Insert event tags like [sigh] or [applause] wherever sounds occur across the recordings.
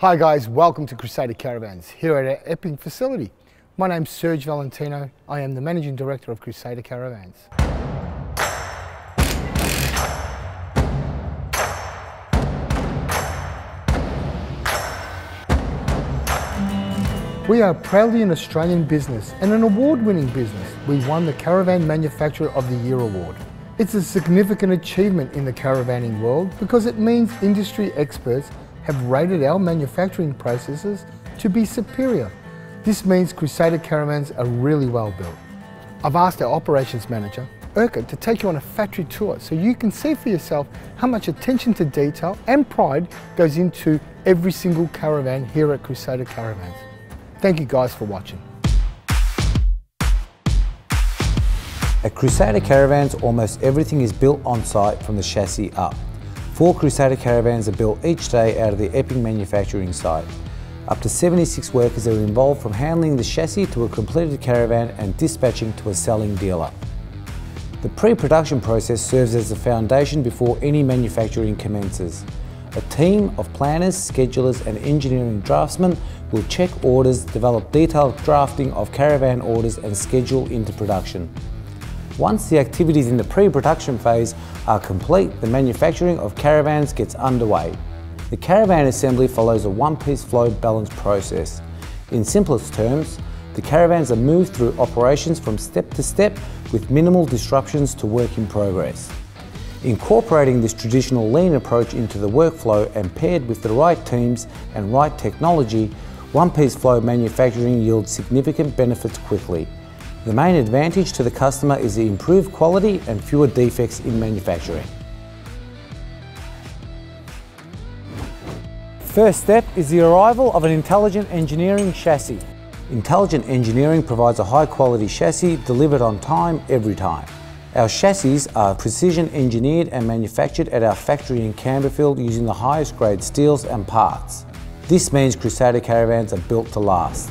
Hi guys, welcome to Crusader Caravans here at our Epping facility. My name's Serge Valentino. I am the Managing Director of Crusader Caravans. We are proudly an Australian business and an award-winning business. We won the Caravan Manufacturer of the Year award. It's a significant achievement in the caravanning world because it means industry experts have rated our manufacturing processes to be superior. This means Crusader Caravans are really well built. I've asked our operations manager, Urka, to take you on a factory tour so you can see for yourself how much attention to detail and pride goes into every single caravan here at Crusader Caravans. Thank you guys for watching. At Crusader Caravans, almost everything is built on site from the chassis up. Four Crusader Caravans are built each day out of the Epping manufacturing site. Up to 76 workers are involved from handling the chassis to a completed caravan and dispatching to a selling dealer. The pre-production process serves as the foundation before any manufacturing commences. A team of planners, schedulers and engineering draftsmen will check orders, develop detailed drafting of caravan orders and schedule into production. Once the activities in the pre-production phase are complete, the manufacturing of caravans gets underway. The caravan assembly follows a one-piece flow balance process. In simplest terms, the caravans are moved through operations from step to step with minimal disruptions to work in progress. Incorporating this traditional lean approach into the workflow and paired with the right teams and right technology, one-piece flow manufacturing yields significant benefits quickly. The main advantage to the customer is the improved quality and fewer defects in manufacturing. First step is the arrival of an intelligent engineering chassis. Intelligent engineering provides a high quality chassis delivered on time every time. Our chassis are precision engineered and manufactured at our factory in Campbellfield using the highest grade steels and parts. This means Crusader caravans are built to last.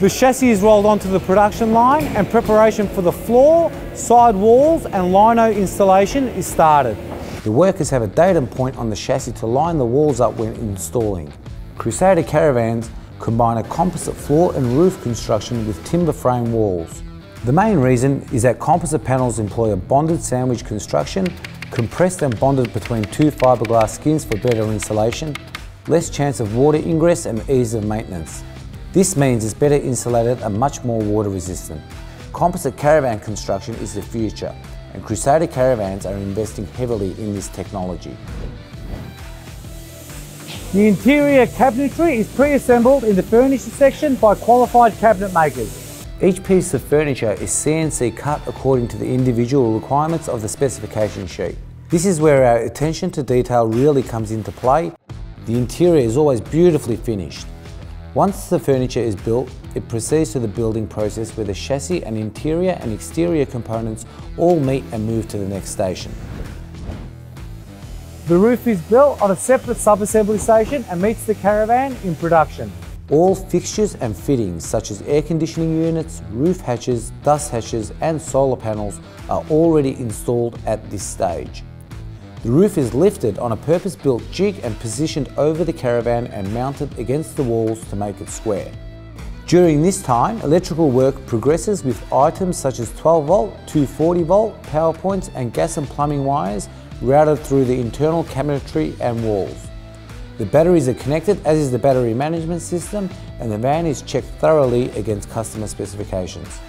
The chassis is rolled onto the production line and preparation for the floor, side walls and lino installation is started. The workers have a datum point on the chassis to line the walls up when installing. Crusader caravans combine a composite floor and roof construction with timber frame walls. The main reason is that composite panels employ a bonded sandwich construction, compressed and bonded between two fiberglass skins for better insulation, less chance of water ingress and ease of maintenance. This means it's better insulated and much more water resistant. Composite caravan construction is the future and Crusader Caravans are investing heavily in this technology. The interior cabinetry is pre-assembled in the furniture section by qualified cabinet makers. Each piece of furniture is CNC cut according to the individual requirements of the specification sheet. This is where our attention to detail really comes into play. The interior is always beautifully finished. Once the furniture is built, it proceeds to the building process where the chassis and interior and exterior components all meet and move to the next station. The roof is built on a separate sub-assembly station and meets the caravan in production. All fixtures and fittings such as air conditioning units, roof hatches, dust hatches and solar panels are already installed at this stage. The roof is lifted on a purpose-built jig and positioned over the caravan and mounted against the walls to make it square. During this time, electrical work progresses with items such as 12 volt, 240 volt, power points and gas and plumbing wires routed through the internal cabinetry and walls. The batteries are connected as is the battery management system and the van is checked thoroughly against customer specifications.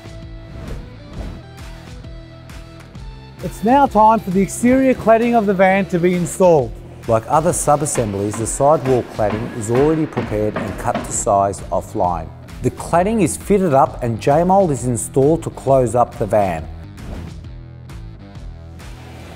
It's now time for the exterior cladding of the van to be installed. Like other sub-assemblies, the sidewall cladding is already prepared and cut to size offline. The cladding is fitted up and J-mold is installed to close up the van.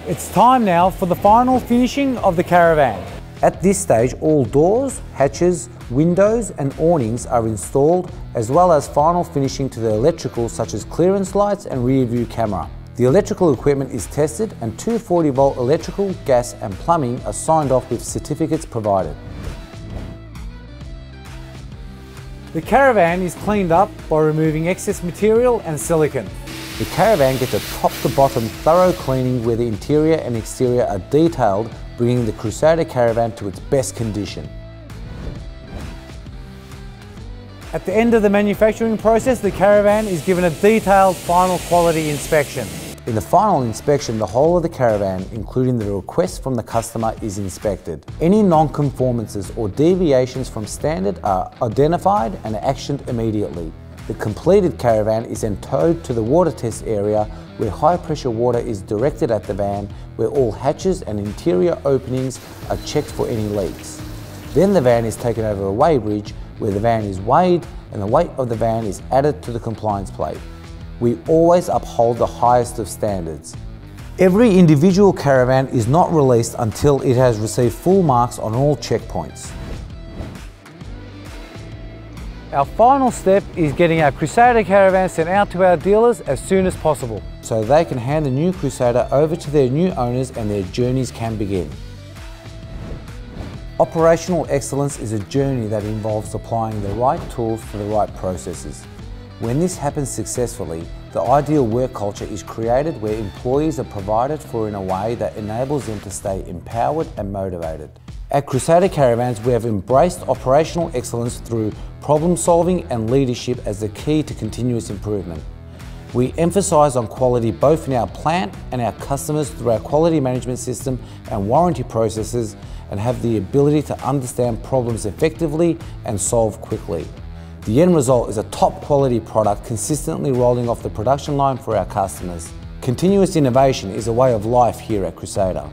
It's time now for the final finishing of the caravan. At this stage, all doors, hatches, windows and awnings are installed as well as final finishing to the electrical such as clearance lights and rear view camera. The electrical equipment is tested and 240 volt electrical, gas and plumbing are signed off with certificates provided. The caravan is cleaned up by removing excess material and silicone. The caravan gets a top to bottom thorough cleaning where the interior and exterior are detailed bringing the Crusader caravan to its best condition. At the end of the manufacturing process, the caravan is given a detailed final quality inspection. In the final inspection, the whole of the caravan, including the request from the customer, is inspected. Any non-conformances or deviations from standard are identified and actioned immediately. The completed caravan is then towed to the water test area where high pressure water is directed at the van where all hatches and interior openings are checked for any leaks. Then the van is taken over a weigh bridge where the van is weighed and the weight of the van is added to the compliance plate we always uphold the highest of standards. Every individual caravan is not released until it has received full marks on all checkpoints. Our final step is getting our Crusader caravan sent out to our dealers as soon as possible. So they can hand the new Crusader over to their new owners and their journeys can begin. Operational excellence is a journey that involves applying the right tools to the right processes. When this happens successfully, the ideal work culture is created where employees are provided for in a way that enables them to stay empowered and motivated. At Crusader Caravans, we have embraced operational excellence through problem solving and leadership as the key to continuous improvement. We emphasise on quality both in our plant and our customers through our quality management system and warranty processes and have the ability to understand problems effectively and solve quickly. The end result is a top quality product consistently rolling off the production line for our customers. Continuous innovation is a way of life here at Crusader.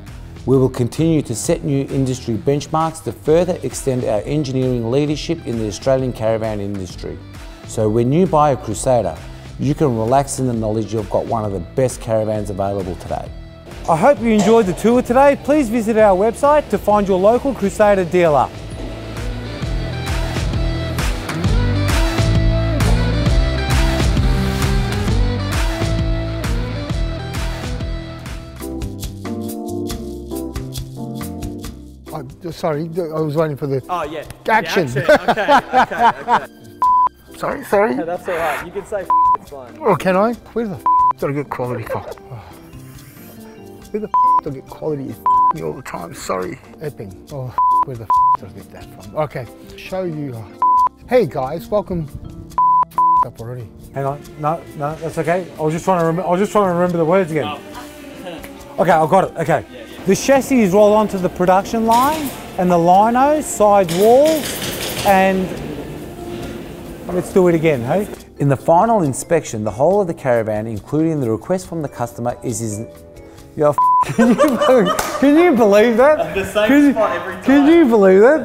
We will continue to set new industry benchmarks to further extend our engineering leadership in the Australian caravan industry. So when you buy a Crusader, you can relax in the knowledge you've got one of the best caravans available today. I hope you enjoyed the tour today. Please visit our website to find your local Crusader dealer. Sorry, I was waiting for the oh yeah action. okay, okay, okay. [laughs] sorry, sorry. No, that's all right. You can say [laughs] it's fine. Oh, can I? Where the do I get quality from? Oh. Where the do I get quality is [laughs] me all the time? Sorry, Epping. Oh, where the do I get that from? Okay, show you. Oh. Hey guys, welcome. Up already. Hang on, no, no, that's okay. I was just trying to remember. I was just trying to remember the words again. Okay, I got it. Okay. Yeah, yeah. The chassis is rolled onto the production line and the linos, side walls, and let's do it again, hey? In the final inspection, the whole of the caravan, including the request from the customer, is is Yo, can you, [laughs] can you believe that? The same can spot every time. Can you believe that?